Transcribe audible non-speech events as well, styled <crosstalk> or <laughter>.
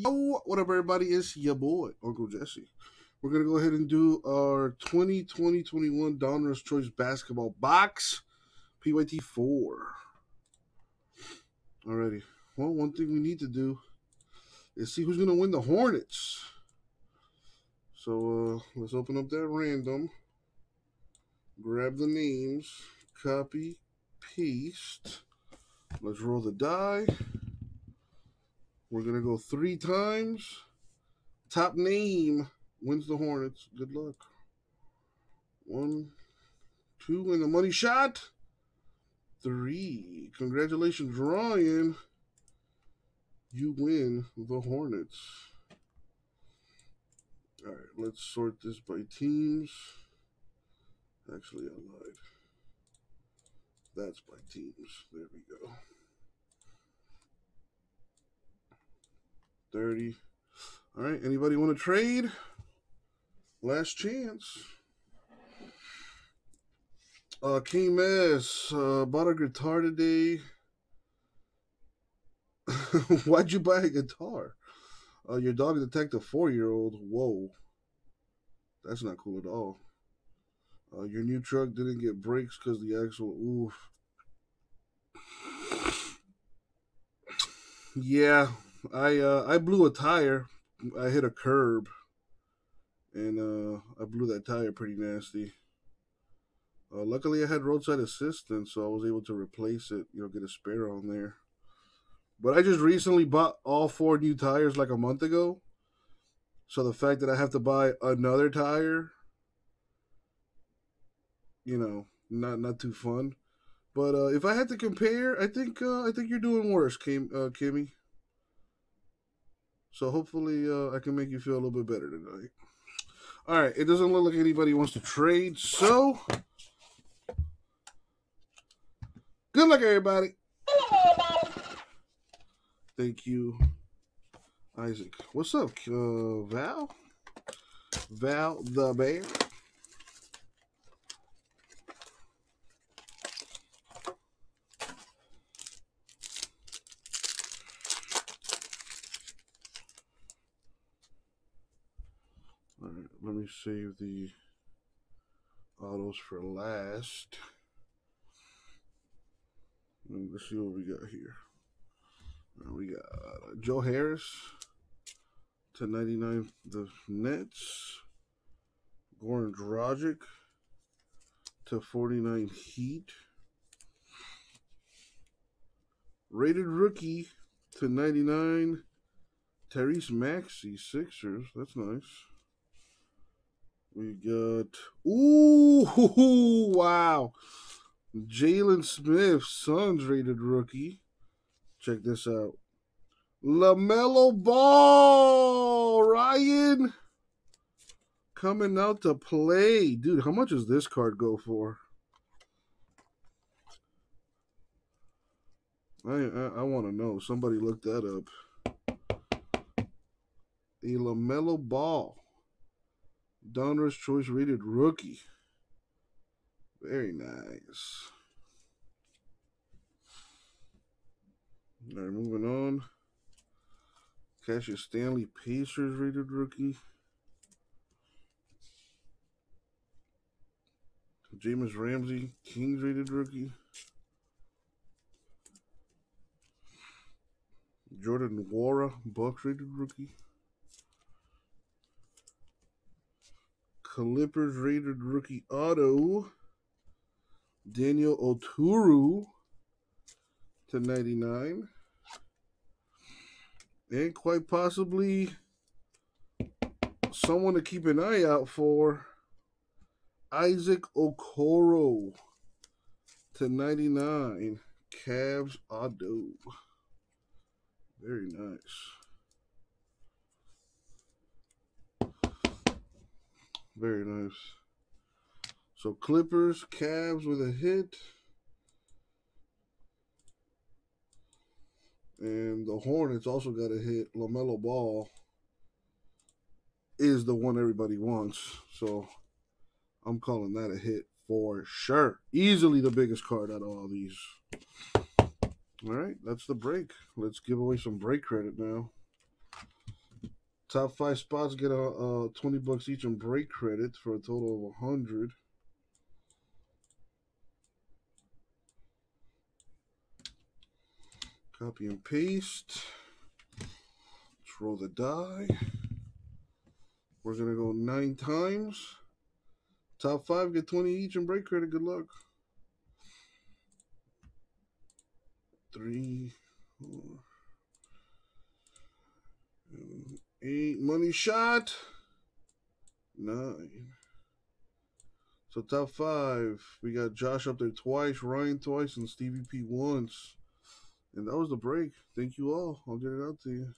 Yo, what up, everybody? It's your boy, Uncle Jesse. We're going to go ahead and do our 2020-21 Donruss Choice Basketball Box PYT 4. Alrighty. Well, one thing we need to do is see who's going to win the Hornets. So, uh, let's open up that random. Grab the names. Copy. Paste. Let's roll the die. We're going to go three times. Top name wins the Hornets. Good luck. One, two, and the money shot. Three. Congratulations, Ryan. You win the Hornets. All right, let's sort this by teams. Actually, I lied. That's by teams. There we go. 30. All right, anybody want to trade? Last chance. Uh, King S, uh, bought a guitar today. <laughs> Why'd you buy a guitar? Uh, your dog attacked a four-year-old. Whoa, that's not cool at all. Uh, your new truck didn't get brakes because the axle. Oof. Yeah, I uh, I blew a tire. I hit a curb, and uh, I blew that tire pretty nasty. Uh, luckily, I had roadside assistance, so I was able to replace it. You know, get a spare on there. But I just recently bought all four new tires like a month ago. So the fact that I have to buy another tire, you know, not not too fun. But uh, if I had to compare, I think uh, I think you're doing worse, Kim, uh, Kimmy. So hopefully uh, I can make you feel a little bit better tonight. All right, it doesn't look like anybody wants to trade, so good luck, everybody. Thank you, Isaac. What's up, uh, Val? Val the Bear. All right, let me save the autos for last. Let's see what we got here. We got uh, Joe Harris to 99 the Nets. Goran Dragic to 49 Heat. Rated rookie to 99 Tyrese Maxey Sixers. That's nice. We got ooh wow. Jalen Smith, Suns rated rookie. Check this out. LaMelo Ball, Ryan. Coming out to play. Dude, how much does this card go for? I I, I want to know. Somebody look that up. A LaMelo Ball. Donruss Choice rated rookie. Very nice. All right, moving on. Cassius Stanley Pacers rated rookie. Jahmi'us Ramsey Kings rated rookie. Jordan Nwora Bucks rated rookie. Clippers rated rookie auto. Daniel Oturu to 99. And quite possibly someone to keep an eye out for. Isaac Okoro to 99. Cavs auto. Very nice. Very nice. So Clippers, Cavs with a hit. And the Hornets also got a hit. LaMelo Ball is the one everybody wants. So I'm calling that a hit for sure. Easily the biggest card out of all these. All right, that's the break. Let's give away some break credit now. Top five spots get a, 20 bucks each on break credit for a total of a 100. Copy and paste. Let's roll the die. We're to go nine times. Top five get 20 each and break credit. Good luck. Three, four, eight. Money shot. Nine. So top five, we got Josh up there twice, Ryan twice, and Stevie P once. And that was the break. Thank you all. I'll get it out to you.